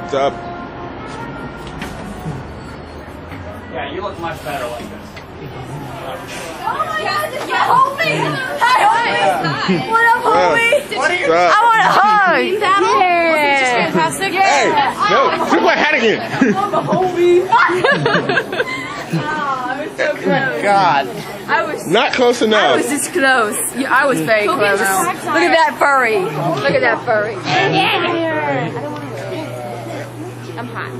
What's up? Yeah, you look much better like this. Oh my god, just get a homie! Hi, homie! What up, homie? What's I want a hug! Just fantastic. Hey, no, took my hat again. God. I was Not close enough. I was this close. Yeah, I was very close. Look at that furry. Look at that furry. I'm hot.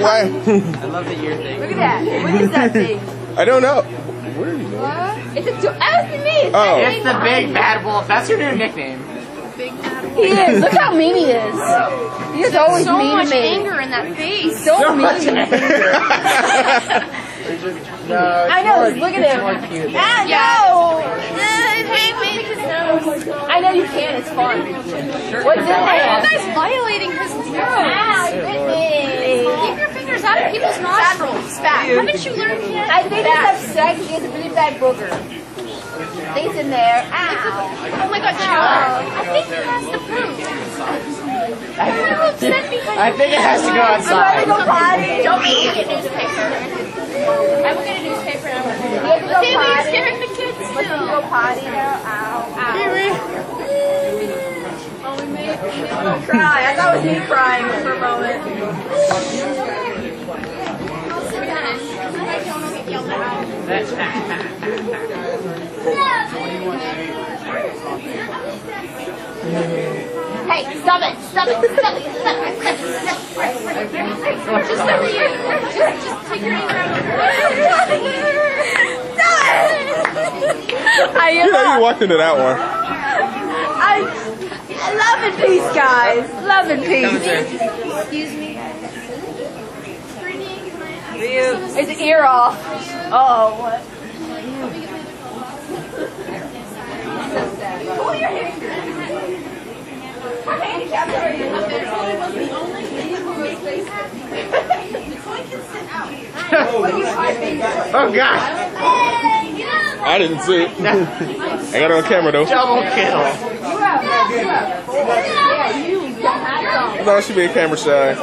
Why? I love the ear thing. Look at that. What is that thing? I don't know. Where are you going? It's a do- That's me. It's Oh. It's the oh. big bad wolf. That's your new nickname. Big bad wolf. He is. Look how mean he is. He is always So mean much to me. anger in that face. So, So mean. much anger. no, I know. Look at him. more cute. Ah, Yeah. no. Why I know you can. It's fun. What's in are you guys violating his nose? Ah, Keep your fingers out of people's nostrils. Haven't you learned yet? I think he's upset. He has a really bad booger. Things in there. Ow. Oh my god, Charlie. I think he has to poop. Why are you upset behind I think it has to go outside. I'm gonna go potty. Don't make me get newspaper. I will get a newspaper and I will You have to go See, but you're scaring the kids Let's go potty now. Ow. Ow. Oh, Don't cry. I thought it was me crying for a moment. Hey, stop it, stop it, stop it, stop it. Just over here. Just, just take your anger out of I You am. know you walked into that one. I, I love and peace, guys. Love and peace. Excuse me. His ear off. Oh, what? Pull your hair. What handicap are you? Oh God. I didn't see it. I got it on camera though. Double kill. Yeah, you. Your hat's on. No, she being camera shy.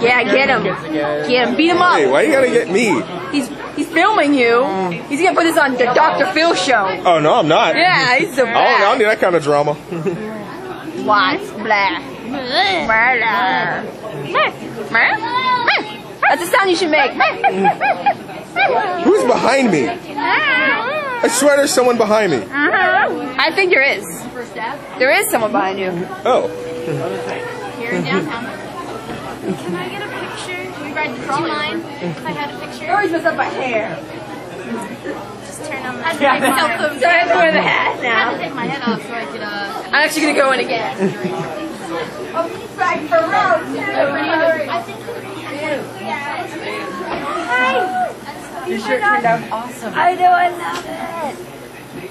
Yeah, get him. Get him. Beat him up. Hey, up. why you gotta get me? He's he's filming you. He's gonna put this on the Dr. Phil show. Oh no, I'm not. Yeah, he's so I don't, I don't need that kind of drama. What? Blah. Murder. That's the sound you should make. Who's behind me? I swear there's someone behind me. Uh-huh. I think there is. There is someone behind you. Oh. Here in downtown. Can I get a picture? Do you ride the trolley? Do you mind if I had a picture? always mess up my hair. Just turn on my Yeah. cell phone. So I have to wear the hat I had to now. take my head off so I could, uh... I'm actually gonna go in again. Oh, he's back for round I think... Your shirt turned out awesome. I know, I love it.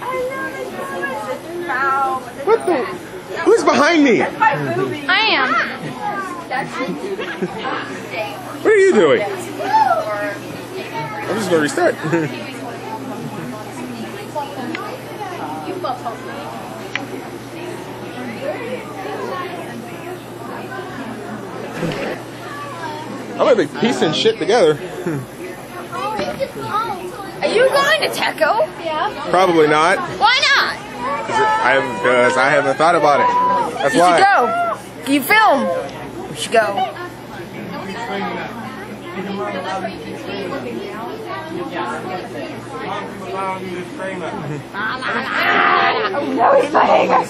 I love it so much. Wow. What the? Who's behind me? I am. What are you doing? I'm just gonna restart. I'm gonna be piecing shit together. Are you going to Tekko? Yeah. Probably not. Why not? I have, because I haven't thought about it. That's You why. should go. You film. We should go. No, he's my.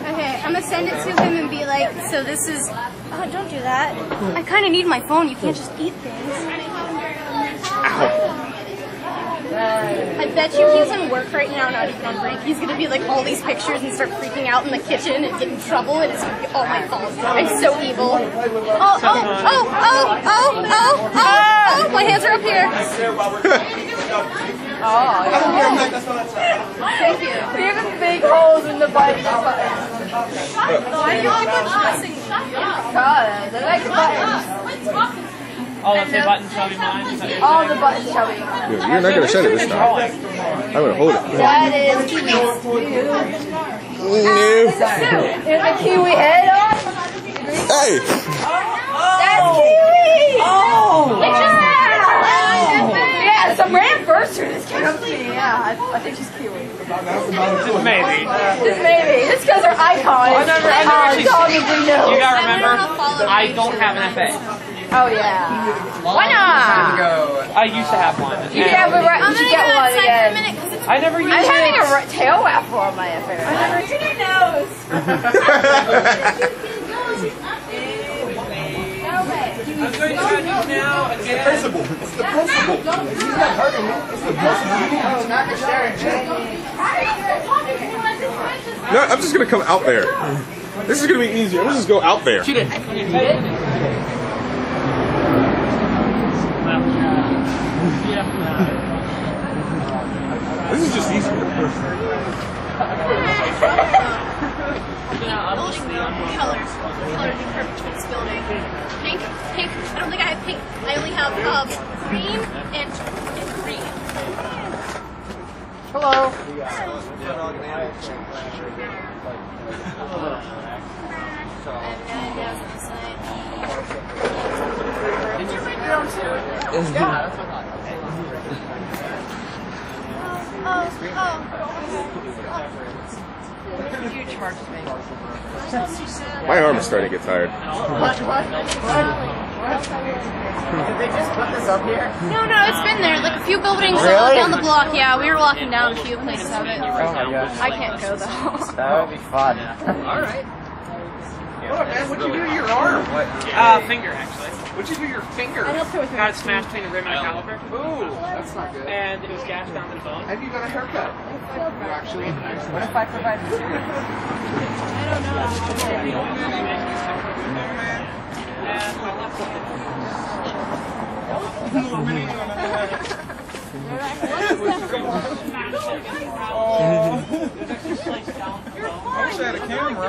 Okay, I'm gonna send it to him and be like, so this is... Oh, don't do that. I kind of need my phone. You can't just eat things. I bet you he's in work right now, not even on break. He's gonna be like all these pictures and start freaking out in the kitchen and get in trouble, and it's gonna be all my fault. I'm so evil. Oh, oh, oh, oh, oh, oh, oh, oh, my hands are up here. Oh, Thank you. have big holes in the bike. Why do you keep stressing? God, I like buttons. Oh, let's buttons shall be mine. Is that what you're All the buttons shall be. Dude, you're not gonna shut it this time. I'm gonna hold it. That is Kiwi's No. Is the Kiwi head on? Hey! That's Kiwi! Oh! Yeah, some random person just came up to me. Yeah, I, I think she's Kiwi. Just maybe. Just maybe. Just because her icon is never- I never uh, actually- dog and green nose. You gotta remember, I don't have an FA. Oh, yeah. Why not? I used to have one. You oh should have a right. I'm You gonna should go get one outside for a again. minute it's I never used I'm having a it. ra- tail apple on my affair. I never used your nose. I'm going to try these now again. Principal. It's the principal. He's not hurting me. It's the principal. No, I'm just gonna come out there. This is gonna be easier. Let's just going to go out there. Shoot it. This is just easier. building colors. Color be perfect for this building. Pink, pink. I don't think I have pink. I only have um, cream and, and green. Hello. My arm is starting to get tired. Did they just put this up here? No, no, it's been there. Like a few buildings Really? down the block. Yeah, we were walking down a few places of it. Oh my gosh. I can't go though. That would be fun. What, man? What'd you do to your arm? Uh, finger actually. What'd you do to your finger? I helped her with Got it smashed between a rim and a caliper. Ooh, that's not good. And it was gashed down to the bone. Have you got a haircut? You actually nice. What if I provide material? And my left foot. I wish I had a camera.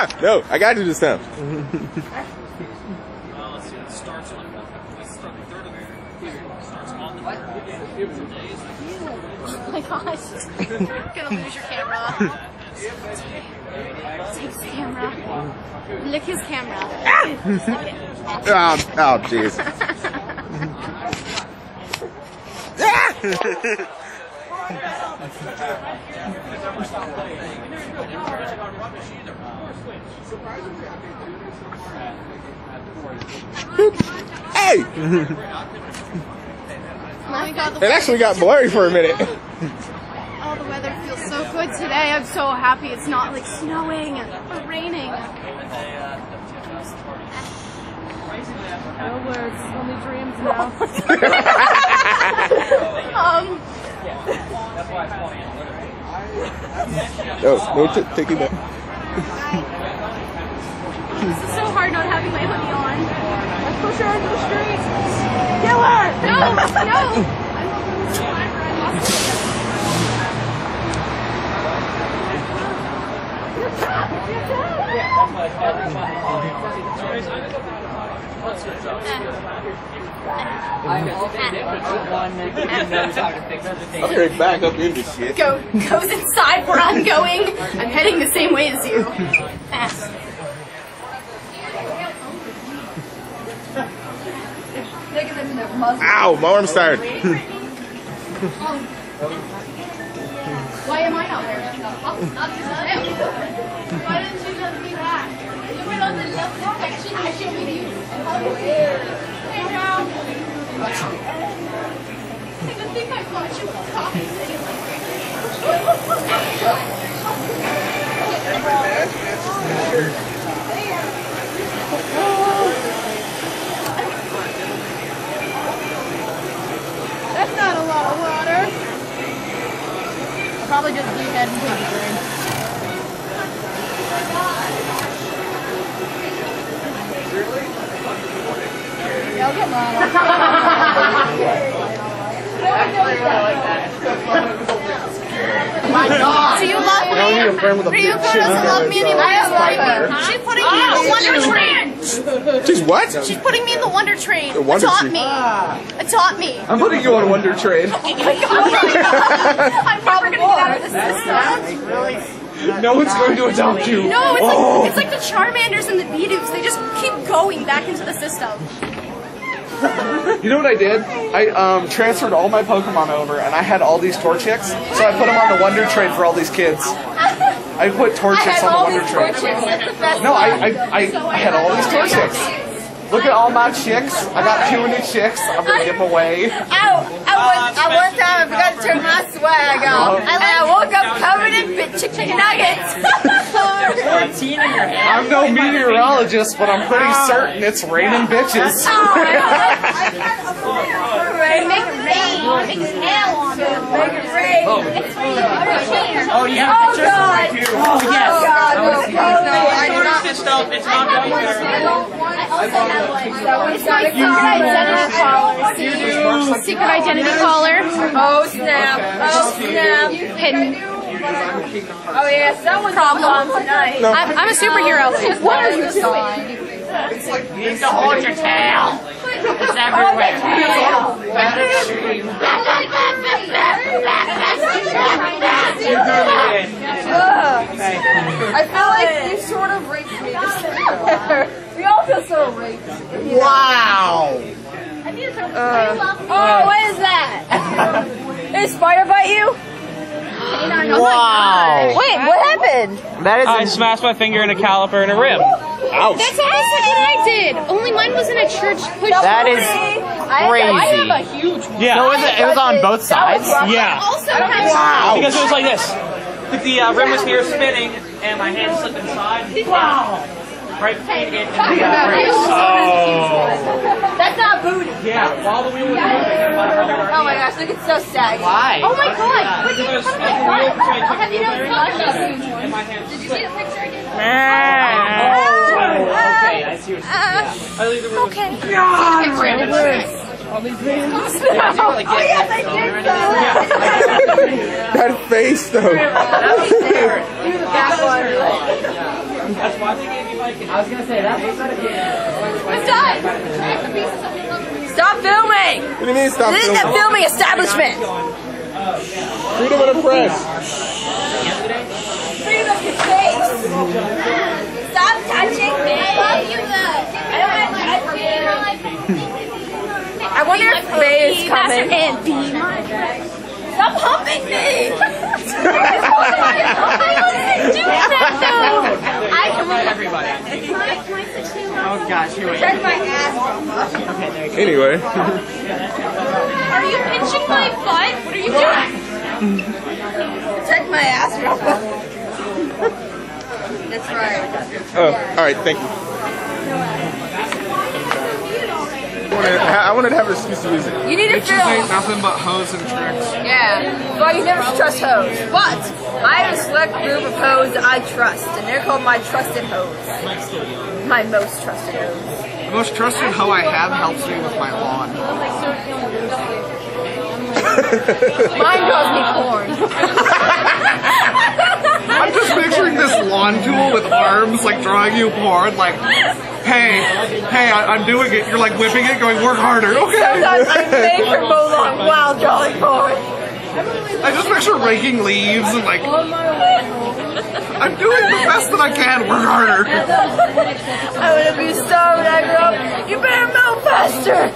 Ah! No, I got you this time. Oh my gosh. You're gonna lose your camera. Take the camera. Lick his camera. It. Oh, oh, jeez. hey! Oh my god, the It actually got blurry for a minute. Oh, the weather feels so good today. I'm so happy it's not like snowing or raining. No words, only dreams now. um, Oh, no t- taking that. this is so hard not having my hoodie on. Let's push her into the street. Kill her! No, no! I'm to back up into shit. Go goes inside where I'm going. I'm heading the same way as you. Ass. Look at them, their muzzle. Ow, my arm's tired. Why am I not there? Why didn't you let me back? You. I be you. Hey, Joe. I didn't think I you. That's not a lot of water. I'll probably just leave that and take a drink. Yeah, I'll get Do you love me? I need a friend with a big Ryuko shit doesn't love me anymore. I don't like her. She's putting me in the Wonder Trade. She's what? She's putting me in the Wonder Trade. The Wonder Adopt Train. me. Adopt me. I'm putting you on Wonder Trade. Oh my god. I'm never gonna get out of this system. No one's going to adopt you. No, it's Oh. like it's like the Charmanders and the Bidoof. They just keep going back into the system. You know what I did? I um, transferred all my Pokemon over, and I had all these Torchics, so I put them on the Wonder Trade for all these kids. I put Torchics on the Wonder Trade. No, I, I, I, I had all these Torchics. Look at all my chicks. I got two new chicks. I'm gonna give them away. Ow! I one, I one time I forgot to turn my swag off. Uh-huh. And I woke up covered in bit chicken nuggets. I'm no meteorologist, but I'm pretty certain it's raining bitches. Oh, make it rain. Make hell on oh. them. Make it rain. It's raining. Oh, yeah. Oh god! Oh, yes. Oh god! Oh, no, no, I do not. It's not, it's not going there. It's my secret identity collar. Secret identity collar. Oh snap! Oh snap! Hidden. Oh yeah, someone's Problem. tonight. I'm, I'm a superhero. What are you doing? It's like You need to hold your tail. It's everywhere. I feel like you sort of raped me. we all feel so raped. Wow. Uh, oh, what is that? Did spider bite you? Wow. Oh Wait, what happened? That I smashed my finger in a caliper and a rib. Ouch. That's almost like what I did. Only mine was in a church push. That is crazy. I crazy. have a huge one. Yeah. So was it, it was on both sides? Yeah. Also has Because it was like this. The uh, rim was here spinning, and my hand slipped inside. Wow. Right between it and the uh. That's not booty. Yeah, while the wheel was moving. Oh my gosh, look, it's so saggy. Why? Oh my god! But you There was put a it wheel between two Have you noticed wheelbarrows, that? and my hand Did you see the picture I did? Oh, okay, I see what you're saying. Yeah. I leave the room. Okay. Oh yes, I did so. That face though. Do the back one. That's why they gave me Viking. I was gonna say that. I'm done. Stop filming! What do you mean stop This is filming? the filming establishment. Oh, Freedom of the press. Freedom of your face. Stop touching me. I love you though. I don't want to touch you. I wonder if Faye is coming. And be. Stop humping me. I wasn't doing that though. I can Everybody. Can I, can I sit too? Oh gosh, here we go. Check my ass. Anyway. Are you pinching my butt? What are you doing? Check my ass real quick. That's right. Oh, all right. Thank you. I wanted, I wanted to have an excuse to use it. You need to film. nothing but hoes and tricks. Yeah. Well, you never should trust hoes. But I have a select group of hoes that I trust, and they're called my trusted hoes. My most trusted hoes. The most trusted hoe I have helps me with my lawn. Mine draws me porn. I'm just picturing this lawn tool with arms, like drawing you porn, like, hey, hey, I, I'm doing it. You're like whipping it, going, work harder. Okay. Sometimes I make her mow lawn while drawing forward. I just picture raking leaves and like, I'm doing the best that I can. Work harder. I would be so when I grow up. You better mow faster.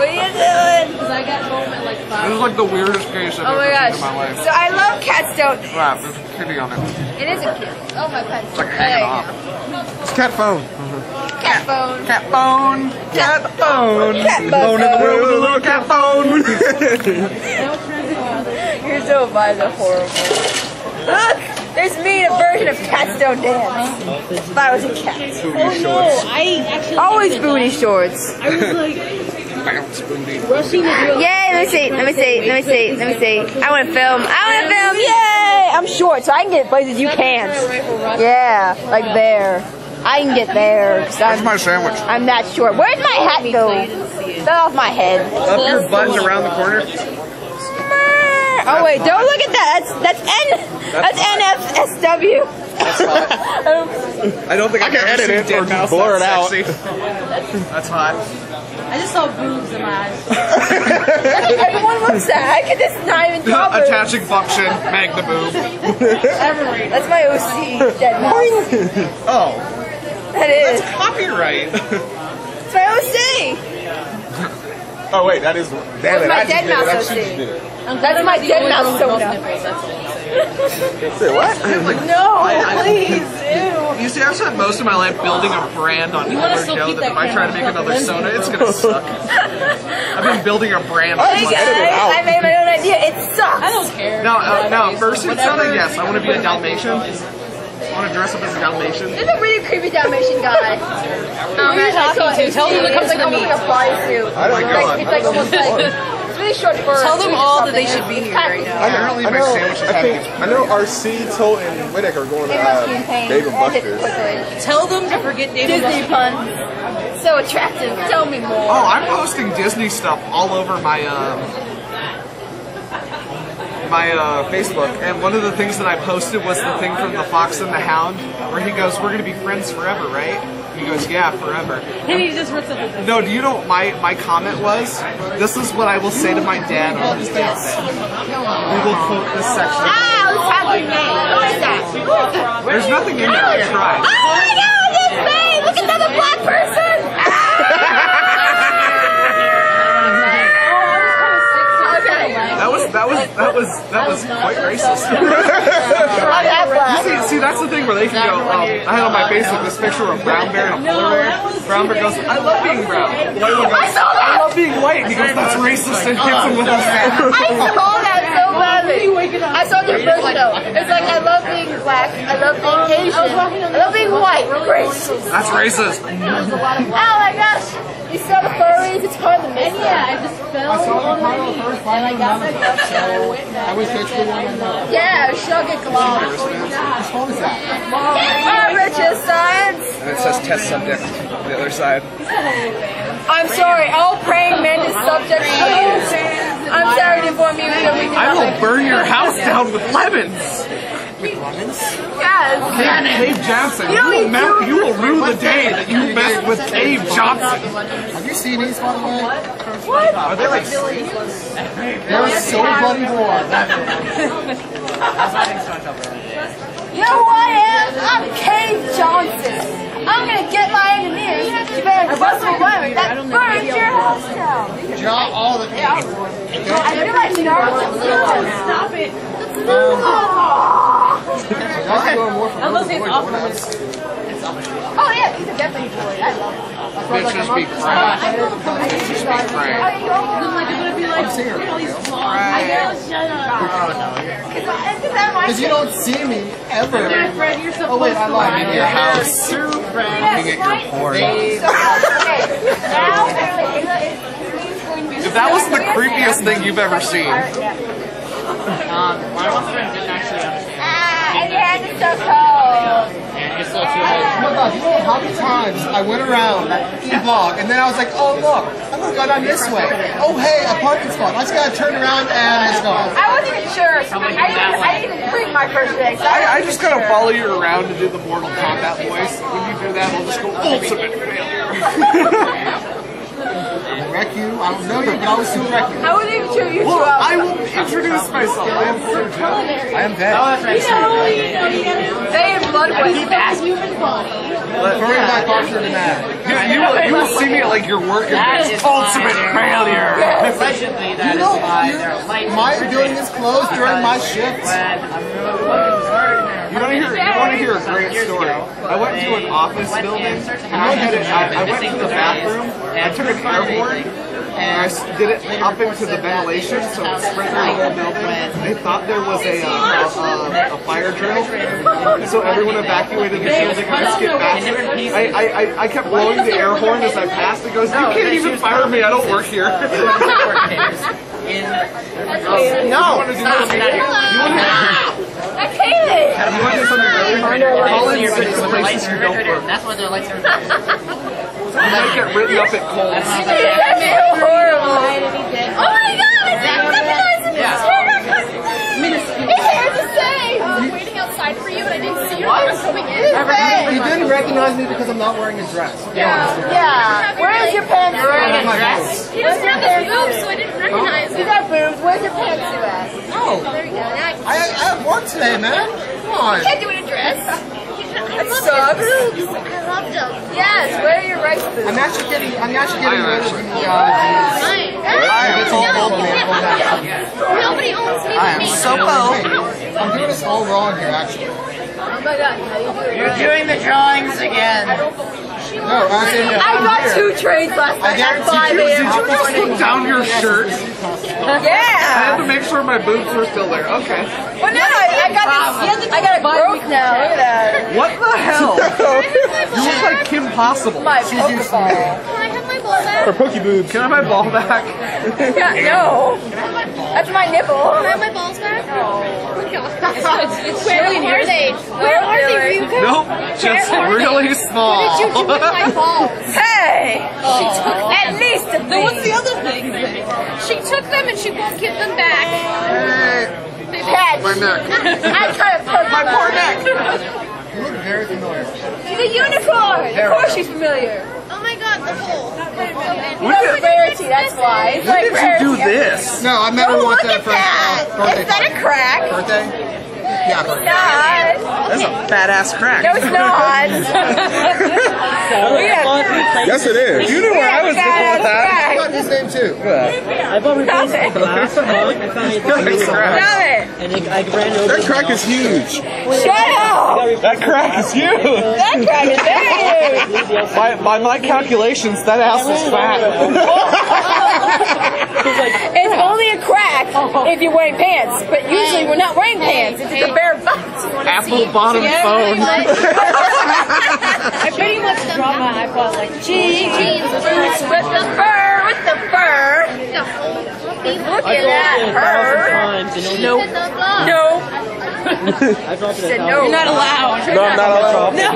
What are you doing? Because I got home at like 5. This is like the weirdest case I've Oh ever my gosh. seen in my life. So I love cats don't. Crap, there's a kitty on it. It is a kid. Oh my pet. It's like hanging off. It's cat phone. Cat phone. Cat phone. Cat phone. Cat Phone in the world with a little cat phone. You're so bad, that's horrible. Look! There's me in a version of cats don't dance. If I was a cat. Oh no, I actually. Always booty shorts. I was like Bounce, booty. rushing to do it. Yay, let me see, let me see, let me see, let me see. I want to film, I want to film, yay! I'm short, so I can get places you can't. Yeah, like there. I can get there, because That's I'm, my sandwich. I'm that short. Where'd my hat go? Fell off my head. Up your buttons around the corner. Oh wait, don't look at that. That's that's N. That's NFSW. I don't think I, I can ever edit it or Dead Mouse blur it out. sexy. That's hot. I just saw boobs in my eyes. Everyone looks at. I could just not even talk. Attaching function, mag the boob. That's my OC. Dead mouse. Oh, That is. copyright. It's my OC. Oh wait, that is. Damn That's it! my I just dead did it. I mouse OC. just did it. That's my dead mouse soda. Say what? No, I, please. You see, I've spent most of my life building a brand on wanna Cooler Joe keep that if I try to make another soda, it's gonna suck. I've been building a brand. Hey just edit it guys, out. I made my own idea. It sucks. I don't care. No, uh, no, fursuit soda, yes. I want to be a Dalmatian. I want to dress up as a Dalmatian. There's a really creepy Dalmatian guy. Um, Who are you talking to? Tell them to come to like the almost meet. like a bodysuit. I don't It's know. like, it's like almost like it's really short for. Tell them all that they should be here right now. I know, sandwich is I think, I know RC, Tote, and Whitaker are going to It must be uh. Dave and End Buster's. Tell them to forget David Disney pun. So attractive. Tell me more. Oh, I'm posting Disney stuff all over my um my uh, Facebook, and one of the things that I posted was the thing from the Fox and the Hound, where he goes, "We're gonna be friends forever, right?" He goes, "Yeah, forever." And he just rips up his No, do you know what my my comment was? This is what I will say to my dad on his deathbed. We will quote this section. Ah, what's happening? Who is that? That? There's nothing in there. I tried. Oh my god, it's me! Look at that black person! okay. That was that was that was that was quite racist. I'm that black. See, see, that's the thing where they can go. Um, I had on my Facebook this picture of a Brown Bear and a polar bear. Brown Bear goes, "I love being brown." White one goes, I saw that! "I love being white." because "That's racist," and hits him with his hand. I saw that so badly. I saw the version though. It's like I love being black, I love being Asian, I love being white. Racist. That's racist. Oh my gosh! You saw the furries? It's hard to miss. Yeah, I just fell on my knees and I got my butt and I went back. Yeah, she'll get gloves. Oh, Richard Science. And it says test subject on the other side. I'm sorry, all praying mantis subjects, please. I'm sorry to inform you that we did I will burn your house down with lemons. Yes. Cave Johnson, you You will, eat you will rue the day that you met with Cave Johnson. Have you seen these, by the way? Are they like They're so bloody warm. You know who I am? I'm Cave Johnson. I'm gonna get my engineers to better Russell Lemon that burned your house down. Draw all the I feel like Naruto. Stop it. Unless it's awkward. Oh yeah, these are definitely boys. I love them. bitches be crying? Bitches be crying. Are you going? Like, I'm gonna be like, look at all these flaws. I know, shut up. Because you don't see me ever. Fred, you're supposed Oh wait, I to lied. lie. In your house. Looking at your porn. Now, apparently, Ayla is going to be If that was the creepiest thing you've ever seen. Um, my one friend didn't actually understand. Ah, and your hand is so cold. And you're still too Oh my god, you know how many times I went around that vlog and then I was like, oh look, I'm gonna go down this way. Oh hey, a parking spot. I just gotta turn around and it's gone. I wasn't even sure. I, didn't, I didn't even drink my first day. So I, I just gotta sure. follow you around to do the Mortal Kombat voice. When you do that, I'll just go ultimate failure. Wreck you. I don't know you, but I will still wreck you. I wasn't even sure you Well. I will introduce myself. I am Sergio. I am Veg. They in blood was Human body. Very my culture to that. You, you, will, you will see me at like your work and That it's is ultimate why failure. they're- Allegedly, that You is know, why you- their lights my are building is closed during my shift. When I'm really looking hard You want to hear? You want to hear a great story? I went to an office building and I had it. I, I went to the bathroom. I took an airborne and I did it up into the ventilation, so it spread sprinkled the whole building. They thought there was a uh, a, a fire drill, so everyone evacuated the building. I just get back. I, I, I, I kept blowing the air horn as I passed. It goes, "You can't even fire me. I don't work here." in No. I hate it. You want to do something really hard? Call in you don't work. That's what their lights are. You might get written up at Kohl's. That's so horrible. Oh my god, I didn't recognize him. His hair His hair's the same. I was waiting outside for you and I didn't see you. I was coming in. You didn't recognize me because I'm not wearing a dress. Yeah. yeah. Where's your pantsuit? My dress. He doesn't have his boobs, so I didn't recognize You him. got boobs. Where's your pantsuit at? Oh, There you go. Now I can I, I have work today, man. Come on. can't do it in a dress. I love sucks. his boobs. I loved them. Yes. Where are your rice boobs? I'm actually getting, I'm actually getting rid of the, uh, Mine. It's all No, wrong, man. Nobody owns me but me. so low. I'm doing this all wrong here, actually. Oh my god. How you doing? You're doing the drawings again. No, I said, I got two trades last night at 5 a.m. Did you just put down your shirt? I Yeah. had to make sure my boobs were still there. Okay. Well, no, I, I got this. I got it broke now. Look at that. What the hell? you look like Kim Possible. My Pokeball. Can I have my ball back? Her pokey boobs. Can I have my ball back? no. That's my nipple. Can I have my balls back? Oh my god. Where are they? Where are they, Ryuko? Nope. Just really small. What did you do with my balls? Hey. She took oh. them. At least a thing. What's the other thing? She took them and she won't give them back. Catch. My neck. I try to poke my poor neck. You look very familiar. She's a unicorn. Of course she's familiar. Oh my god, the hole. You know rarity, that's why. It's like When did you do this? No, I met her Oh, once at at her first uh, birthday Is that a crack? Birthday? Yeah, birthday. Not. That's a badass crack. No, it's not. we have Yes, it is. You knew where I was going with that. I got his name too. Stop it. last month, I found it Nice crack. Stop it. and it, I ran over. That crack is huge. Shut up. That crack is huge. That crack is huge. By, by my calculations, that ass is fat. It's only a crack if you're wearing pants, but usually we're not wearing pants. It's just a bare butt. Apple bottom phone. I pretty much dropped my iPod like jeans, boots with the fur, with the fur. Look at dropped it a that thousand fur. times No, I dropped it a said no. You're not allowed. No, I'm not allowed. No.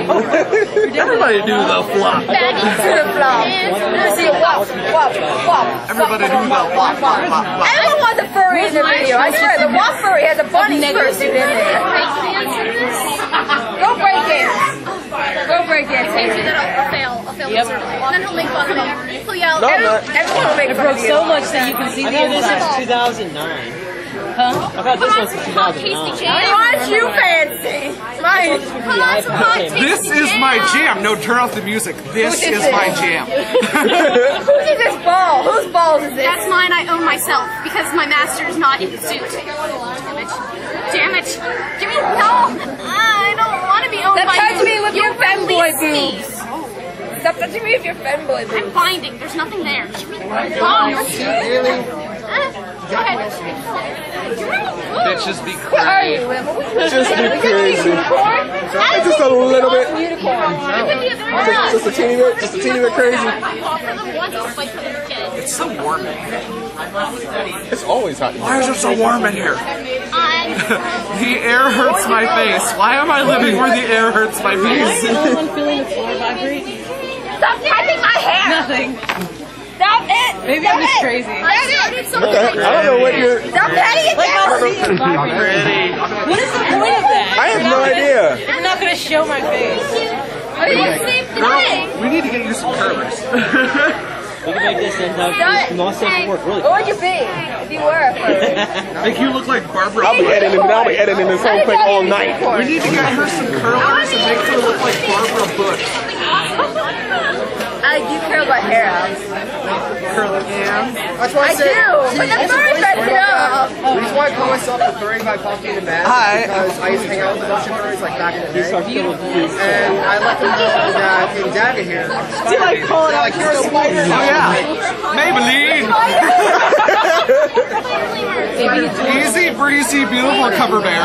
Everybody do the flop. To the flop. See, wop, wop, wop. Everybody do the flop, flop, flop, flop. Everyone wants a furry in the video. I swear, the wop furry has a bunny fursuit in there. Go break dance. Go break dance. I'll fail. I'll fail miserably. Then he'll make fun of me. He'll yell. No, I'm. Everyone will make fun of you. So much that you can see the inside. 2009. Huh? I've had this one since Come on, tasty 2009. jam. Aren't you fancy? My, Come on, some hot This is my jam. No, turn off the music. This Who is is my jam. whose is this ball? Whose balls is this? That's mine. I own myself because my master is not in the suit. Damn it! Damn it! Give me no! I don't want to be owned Stop by touching you. me with You your femboy release me. boobs. Stop touching me with your femboy I'm boobs. binding. There's nothing there. Give me balls. Really? Go. Bitches be crazy. you, Emma? What you Just be crazy. Unicorn? Just a little bit. Just, just a teeny bit. Just a teeny bit crazy. For them once, I'll fight for them again. It's so warm in here. It's always hot. in here. Why is it so warm in here? The air hurts my face. Why am I living where the air hurts my face? feeling the floor vibrate? Stop touching my hair! Nothing. Stop it! Maybe Stop I'm just it! crazy. Stop it! Okay, I don't know what you're. Stop petting it Like! I'll see it vibrate. What is the point of that? I have no not gonna- idea. You're not gonna show my face. Are you the same? We need to get you some curlers. We can make this end up not safe for work, really. What would you be if you were a furry? Make you look like Barbara. I'll be editing. I'll be editing this whole thing all night. We need to get her some curlers and make her look like Barbara Bush. I do care about hair out. That's why I, I say, do, but the furry dresses it up. The reason why I call myself a furry by Pumpkin and Matt Hi. is because I used to hang out with a bunch of furries like back in the day. And I let them know that in Daga here, Did I call it like you're a spider. Oh yeah, Maybelline. Easy, breezy, beautiful cover bear.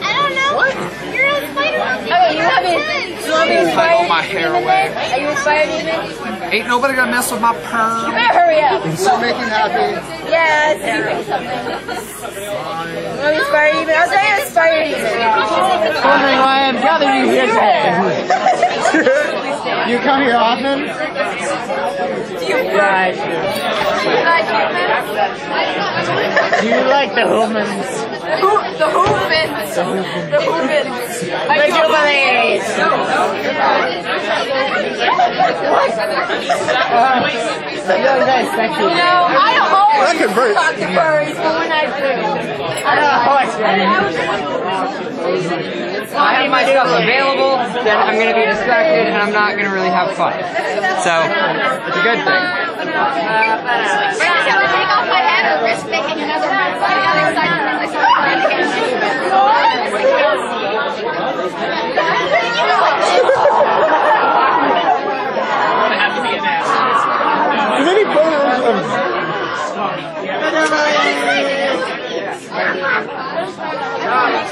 I don't know. You're a spider. Okay, you want me, you want me I inspired? pull my hair away. Are you inspired even? Ain't nobody gonna mess with my perm. Better hurry up. So make you happy. Yes. You want me inspired even? I'll tell you inspired even. Wondering why I'm gathering you here today. You come here often? Right. Do you like the humans? The Hoofins. The Hoofins. The Jubilees. You're very sexy. You know, I always That converts. talk to furries, but when I do, I oh, I have myself available, then I'm going to be distracted and I'm not going to really have fun. So, it's a good thing. Right now, to take off my head or risk making another one. So I got excited as I started trying to get Is any photos of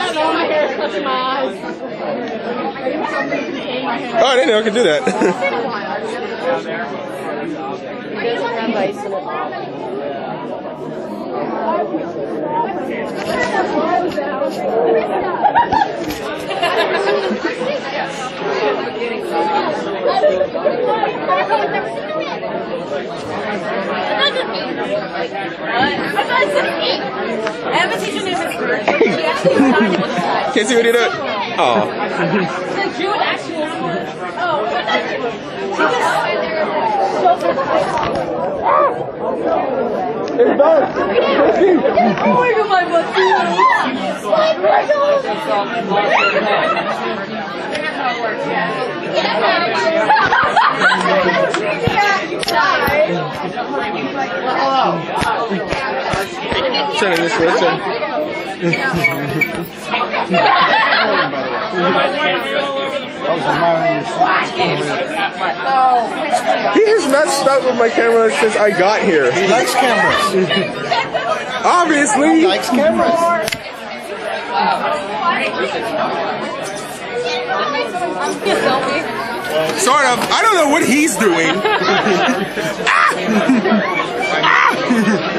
Oh, I didn't know I could do that. Miss Bird. She actually started with that. Can't see what you do. Oh, She drew an actual sword. Turning this way. turn. He has not stopped with my camera since I got here. He likes cameras. Obviously. He likes cameras. Sort of. I don't know what he's doing. ah! Ah!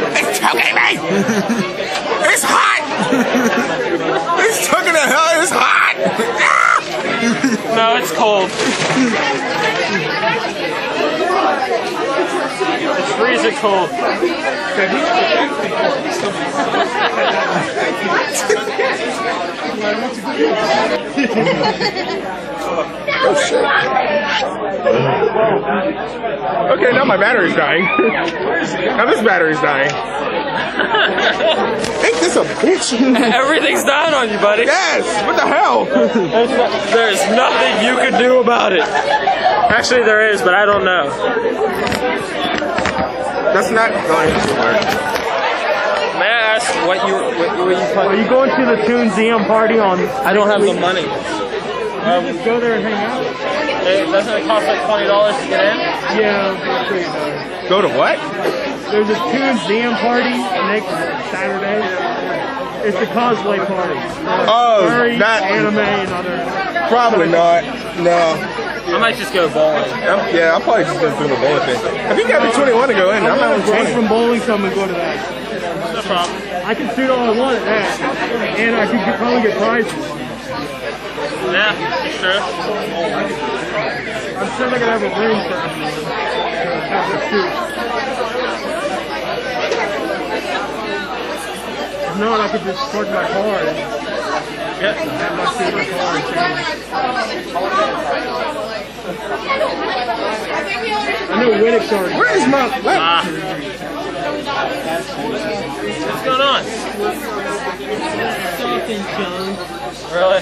It's choking me! It's hot! it's choking the hell, it's hot! Ah! No, it's cold. It's freezing cold. Oh, okay, now my battery's dying. now this battery's dying. Ain't this a bitch? Everything's down on you, buddy. yes! What the hell? There's nothing you can do about it. Actually, there is, but I don't know. That's not going to work. May I ask what you what, what you Are you going to the Toon ZM party on? I don't have the money. Um, just go there and hang out. It, doesn't it cost like twenty dollars to get in? Yeah, I'm sure it does. Go to what? There's a Toon ZM party next Saturday. It's the cosplay party. Oh, Furry, not- anime, and other. Probably not. No. I might just go bowling. I'm, yeah, I'm probably just gonna do the bowling thing. If you got me 21 to go in, I'm I'm not gonna break from bowling, so I'm gonna go to that. No problem. I can shoot all I want at that, and I can get, probably get prizes. Yeah, true. I'm sure they're gonna have a room for everyone to have their shoot. If not, I could just park my car and Yep. have my in my car and change. I know Winnick's already. Where is my Ah. What's going on? John. Really?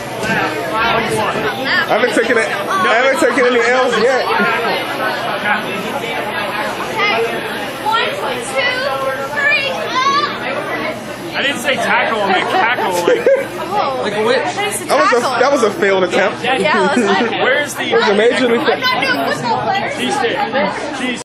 I haven't taken it. I haven't taken any L's yet. Okay. One, two, three. I didn't say tackle, I meant cackle. Like, Oh. Like a witch. I used to That was a that was a failed attempt. Yeah, let's where's the It was a majorly. I'm not doing football players. cheese stick? Cheese